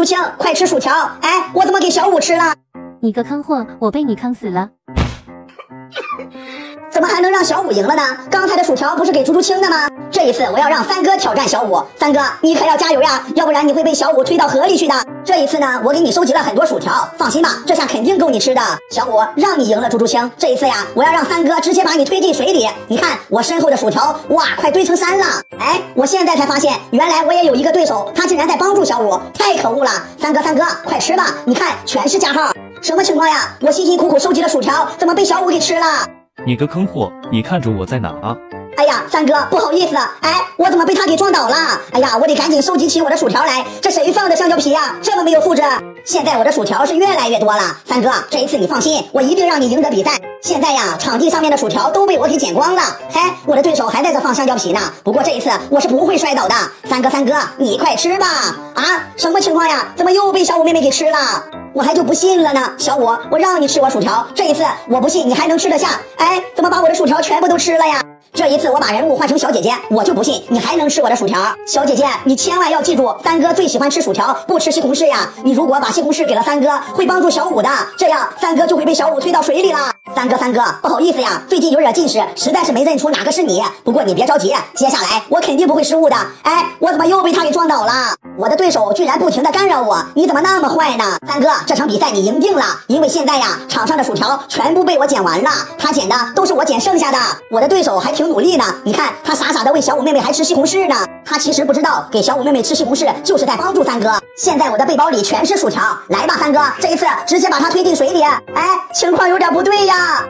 竹青，快吃薯条！哎，我怎么给小五吃了？你个坑货，我被你坑死了！怎么还能让小五赢了呢？刚才的薯条不是给猪猪青的吗？这一次我要让三哥挑战小五，三哥你可要加油呀，要不然你会被小五推到河里去的。这一次呢，我给你收集了很多薯条，放心吧，这下肯定够你吃的。小五，让你赢了猪猪青，这一次呀，我要让三哥直接把你推进水里。你看我身后的薯条，哇，快堆成山了！哎，我现在才发现，原来我也有一个对手，他竟然在帮助小五，太可恶了！三哥，三哥，快吃吧！你看，全是加号，什么情况呀？我辛辛苦苦收集的薯条，怎么被小五给吃了？你个坑货，你看着我在哪啊？三哥，不好意思，哎，我怎么被他给撞倒了？哎呀，我得赶紧收集起我的薯条来。这谁放的香蕉皮呀？这么没有素质！现在我的薯条是越来越多了。三哥，这一次你放心，我一定让你赢得比赛。现在呀，场地上面的薯条都被我给捡光了。嘿，我的对手还在这放香蕉皮呢。不过这一次我是不会摔倒的。三哥，三哥，你快吃吧！啊，什么情况呀？怎么又被小五妹妹给吃了？我还就不信了呢，小五，我让你吃我薯条，这一次我不信你还能吃得下。哎，怎么把我的薯条全部都吃了呀？这一次我把人物换成小姐姐，我就不信你还能吃我的薯条。小姐姐，你千万要记住，三哥最喜欢吃薯条，不吃西红柿呀。你如果把西红柿给了三哥，会帮助小五的，这样三哥就会被小五推到水里啦。三哥，三哥，不好意思呀，最近有点近视，实在是没认出哪个是你。不过你别着急，接下来我肯定不会失误的。哎，我怎么又被他给撞倒了？我的对手居然不停的干扰我，你怎么那么坏呢？三哥，这场比赛你赢定了，因为现在呀，场上的薯条全部被我捡完了，他捡的都是我捡剩下的。我的对手还挺努力呢，你看他傻傻的喂小五妹妹还吃西红柿呢，他其实不知道给小五妹妹吃西红柿就是在帮助三哥。现在我的背包里全是薯条，来吧，三哥，这一次直接把他推进水里。哎，情况有点不对呀。